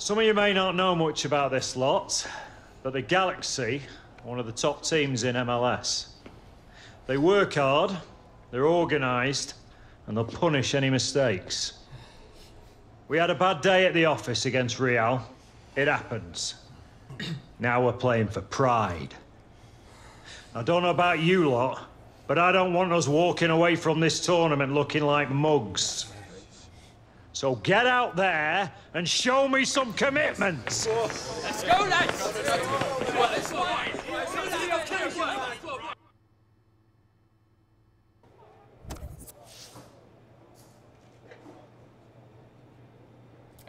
Some of you may not know much about this lot, but the Galaxy are one of the top teams in MLS. They work hard, they're organised, and they'll punish any mistakes. We had a bad day at the office against Real. It happens. now we're playing for pride. I don't know about you lot, but I don't want us walking away from this tournament looking like mugs. So get out there and show me some commitment. Let's go, lads!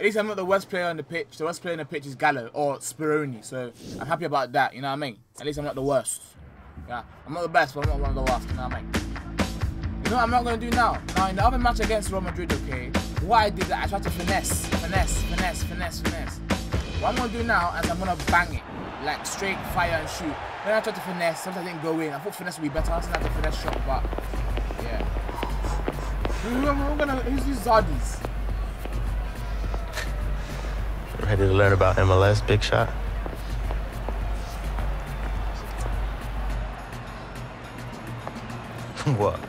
At least I'm not the worst player on the pitch. The worst player on the pitch is Gallo or Spironi, so I'm happy about that. You know what I mean? At least I'm not the worst. Yeah, I'm not the best, but I'm not one of the worst. You know what I mean? You know what I'm not gonna do now? Now in the other match against Real Madrid, okay, what I did I tried to finesse, finesse, finesse, finesse, finesse. What I'm gonna do now is I'm gonna bang it, like straight fire and shoot. Then I tried to finesse, sometimes I didn't go in. I thought finesse would be better. I was have to finesse shot, but yeah. Who, gonna, who's these Zardes? Ready to learn about MLS, Big Shot? What?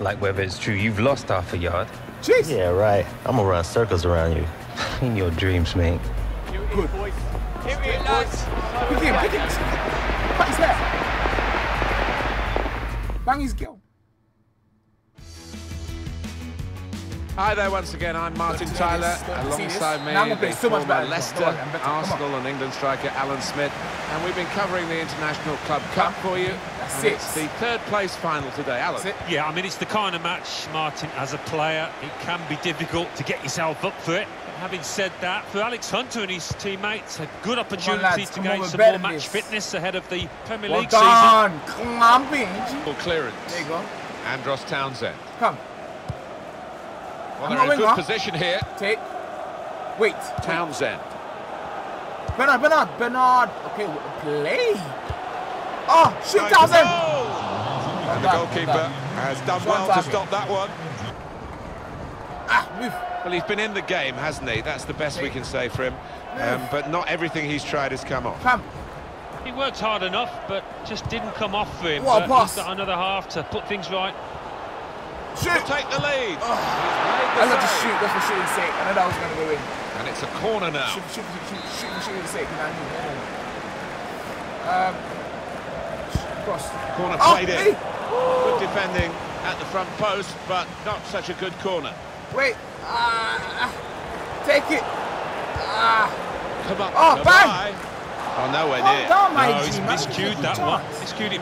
Like whether it's true you've lost half a yard? Jeez. Yeah, right. I'm gonna run circles around you. In your dreams, mate. Good. Pick him, pick him. Cut his hair. Bang his girl. Hi there once again, I'm Martin Tyler. this? Don't you see this? Alongside me, Now I'm gonna the so much former better. Leicester, Go on, I'm better. Come on. Arsenal and England striker Alan Smith. And we've been covering the International Club Cup for you. That's and. It's the third place final today. Alan. That's. Yeah, I mean, it's the kind of match, Martin, as a player, it can be difficult to get yourself up for it. But having said that, for Alex Hunter and his teammates, a good opportunity lads, to come gain we're some more match this. fitness ahead of the Premier Well League season. done. Come on, Full clearance. There you go. Andros Townsend. Come. Well, I'm they're in not good winger. position here. Take. Wait. Townsend. Bernard, Bernard, Bernard. Okay, play. Oh, shoot, Nice Townsend. goal! And the goalkeeper has done well to stop that one. Ah, move. Well, he's been in the game, hasn't he? That's the best we can say for him. Um, but not everything he's tried has come off. Come. He worked hard enough, but just didn't come off for him. What a But pass. He's got another half to put things right. Shoot. Take the lead. I had to shoot just for shooting's sake. I know that was going to go in. And it's a corner now. Shoot, shoot, shoot, shoot, shoot for shooting's sake. You know what I mean? Um, cross. Corner Oh, played hey. in. Good defending at the front post, but not such a good corner. Wait. Ah, take it. Ah. Come on. Oh, come bang. by. Oh, nowhere Oh, near. down, my No, G, he's man. miscued Good that one. Miscued it.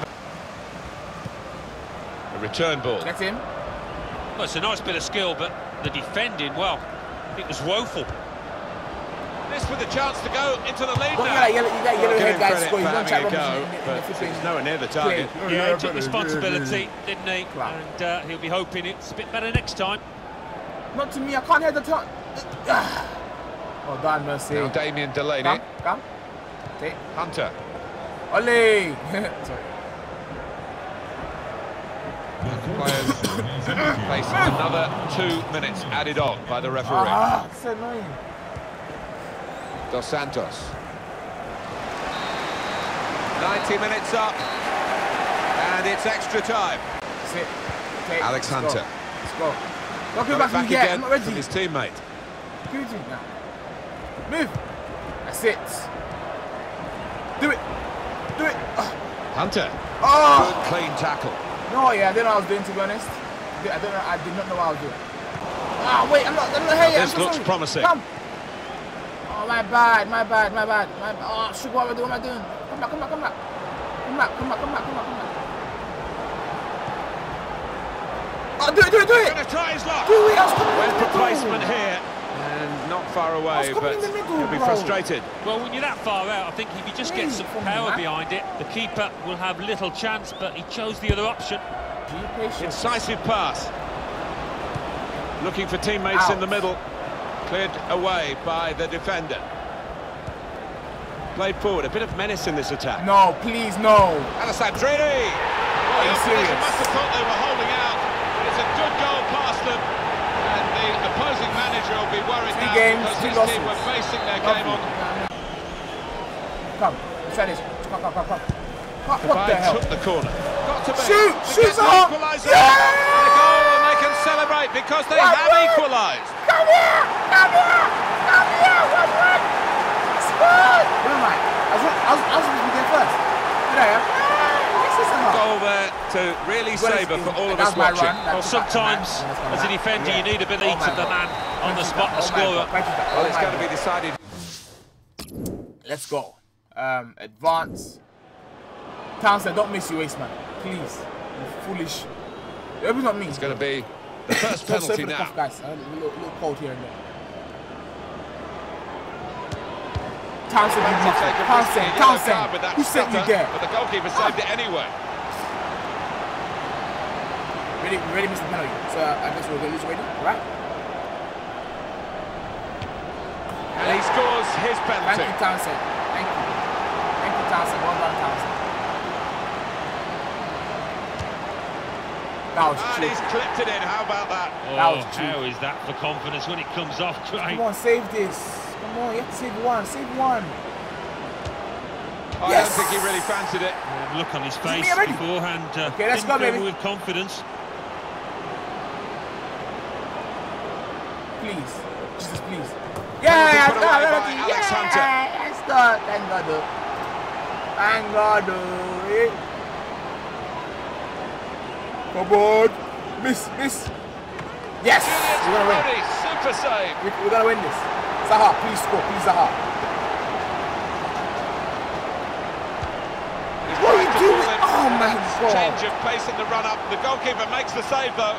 A return ball. Get him. Well, it's a nice bit of skill, but the defending, well, it was woeful. This with a chance to go into the lead Don't now. get that yellow, that yellow Give head him guy credit score. He's going to having try a go, in the- in but the it's nowhere near the target. play. Yeah, he took responsibility, didn't he? Wow. And uh, he'll be hoping it's a bit better next time. Not to me. I can't hear the turn. Ah. Oh, God, mercy. Now Damien Delaney. Come, come. Take. Hunter. Ole. Sorry. Players face another two minutes added on by the referee. Ah, it's so annoying. Dos Santos. 90 minutes up. And it's extra time. Sit. Take. Alex Let's Hunter. Go. Let's go. Don't Got go it back, back back yet. I'm again not ready. from his teammate. Give it to me now. Move. That's it. Do it. Do it. Ah. Hunter. Oh. Good clean tackle. No, yeah, I didn't know what I was doing, to be honest. I did- I don't know. I did not know what I was doing. Ah, wait, I'm not. I'm not here yet. This I'm looks sorry. promising. Come. Oh, my bad, my bad, my bad. My, oh, shoot, what am I doing? What am I doing? Come back, come back, come back. Come back, come back, come back, come back, come back. Oh, do it, do it, do it. Gonna try his luck. Do it. I was coming Where's the the placement here? And not far away, but middle, he'll be bro. frustrated. Well, when you're that far out, I think if you just get some power behind it, the keeper will have little chance, but he chose the other option. Incisive pass. Looking for teammates in the middle. Cleared away by the defender. Played forward, a bit of menace in this attack. No, please, no. Alessandrini! Well, Are you serious? must have thought they were holding out. It's a good goal past them. And the opposing manager will be worried Three now games, because his losses. team were basing their Lovely. game on. Come, try this. Come, come, come, come. Come, What the hell? took the corner. Got to. Shoot! Shoot, the Yeah! A goal, and they can celebrate because they One have equalised. Come here! Come here! Come here! One one! Score! Never mind. I was, I was, I was supposed to be there first. Here I am. Yes, it's a Goal there to really Well, savour for all of us watching. run. Well, sometimes, my- as a man. defender, you need a bit Oh of the man on the spot, the my scorer. God. Thank you, Well, it's going to be decided. Let's go. Um, advance. Townsend, don't miss your waist, man. Please. You foolish. Maybe not me. It's going to be the first Don't penalty say now. cuff, guys. A little, little cold here and there. Townsend, you To muffin. take a risky Townsend, Townsend. Who sent you there? But the goalkeeper saved it anyway. Ready, we ready, Mr. Penalty. So I guess we're gonna lose already, right? And he scores his Thank penalty. you, Townsend. Thank you. Thank you, Townsend. Well done, Townsend. That was And cheap. he's clipped it in. How about that? Oh, that Oh, was cheap. how is that for confidence when it comes off? Great. Come on, save this. Come on, you have to save one. Save one. I Yes! don't think he really fancied it. Yeah, Look on his face me beforehand. Uh, Okay, let's go, baby. with confidence. Please. Jesus, please. Penalty Yeah, put let's go. away by. Alex yeah, Hunter. Let's go. Thank God, though. Thank God, though. Eh? Come on. Miss, miss. Yes. We're gonna win. Super save. We, we're gonna win this. Zaha, please score. Please, Zaha. He's What are you doing? Oh, my That's God. Change of pace in the run-up. The goalkeeper makes the save, though.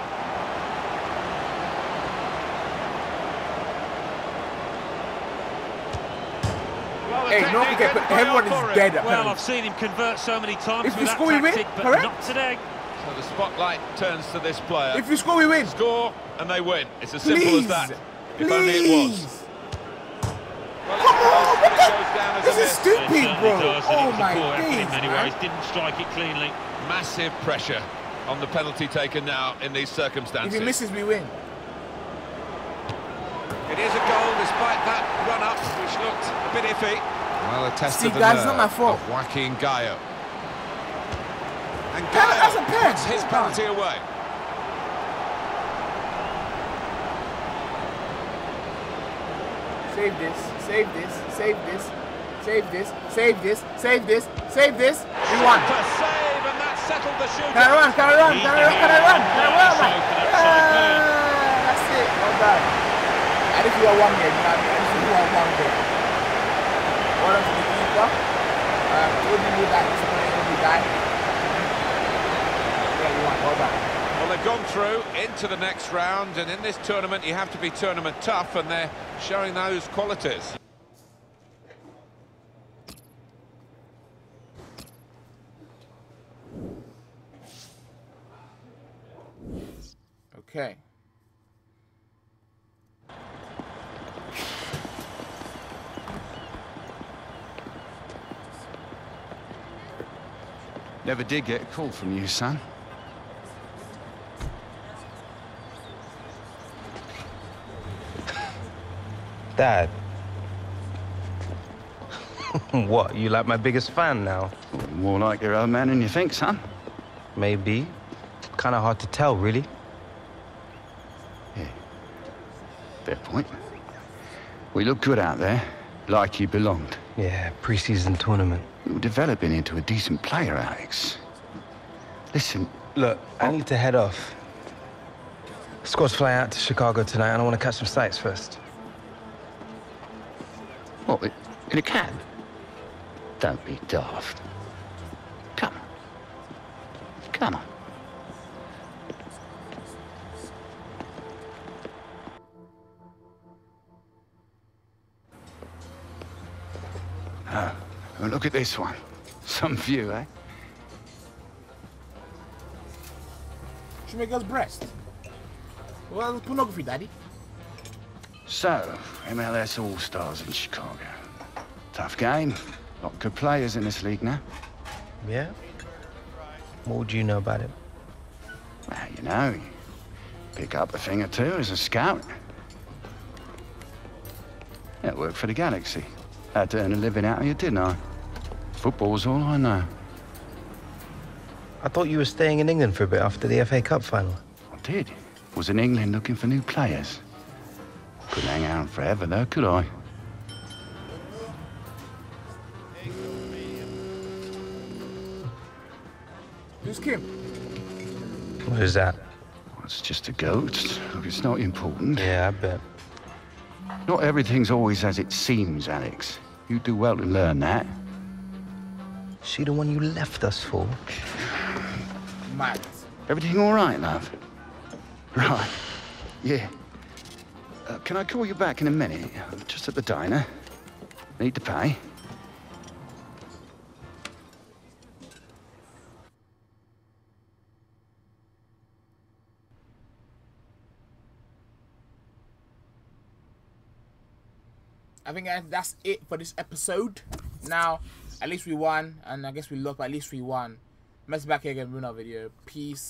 Well, the Hey, no technique but everyone is dead at Well, I've seen him convert so many times If with we that score, we win, tactic, but correct? not today. So the spotlight turns to this player. If you score, we win. Score and they win. It's as simple as that. If Please. only it was. Goes This a is stupid. It Pete, certainly bro. Oh my a poor days, many man. ways. Didn't strike it cleanly. Massive pressure on the penalty taken now in these circumstances. If he misses, we win. It is a goal despite that run-up, which looked a bit iffy. Well, a test See, of the guys, it's nerve not my fault. of Joaquin Gallo. And Pen- that's a pen. puts his penalty away. Save this, save this, save this, save this, save this, save this, save this. We won. Super save, and that settled the shootout. Can I run? Can I run? Can I run? Can I run? Can I run? man? That's so good. Ah, That's it. Well done. And if you are one game, you know what I mean? And if you are one game. Done to the keeper. Um, told you we die. This morning when we die. Yeah, we won. Well done. Well, they've gone through into the next round, and in this tournament, you have to be tournament tough, and they're showing those qualities. Okay. Never did get a call from you, son. Dad. what, you like my biggest fan now? More like your own man than you think, son. Maybe. Kind of hard to tell, really. We look good out there, like you belonged. Yeah, preseason tournament. You're developing into a decent player, Alex. Listen, Look, I need to head off. Squad's flying out to Chicago tonight, and I want to catch some sights first. what, in a cab? Don't be daft. Well, look at this one. Some view, eh? Shoemaker's breast. Well, that's pornography, daddy. So, MLS All-Stars in Chicago. Tough game. Lot of good players in this league now. Yeah? What would you know about it? Well, you know, you pick up a thing or two as a scout. Yeah, worked for the Galaxy. Had to earn a living out of you, didn't I? Football's all I know. I thought you were staying in England for a bit after the FA Cup final. I did. Was in England looking for new players. Couldn't hang around forever, though, could I? Who's Kim? What is that? It's just a ghost. Look, it's not important. Yeah, I bet. Not everything's always as it seems, Alex. You do well to learn that. She the one you left us for? Mad. Everything all right, love? Right. Yeah. Uh, can I call you back in a minute? I'm just at the diner. Need to pay. I think that's it for this episode. Now, at least we won, and I guess we lost, but at least we won. Mercy back here again with another video. Peace.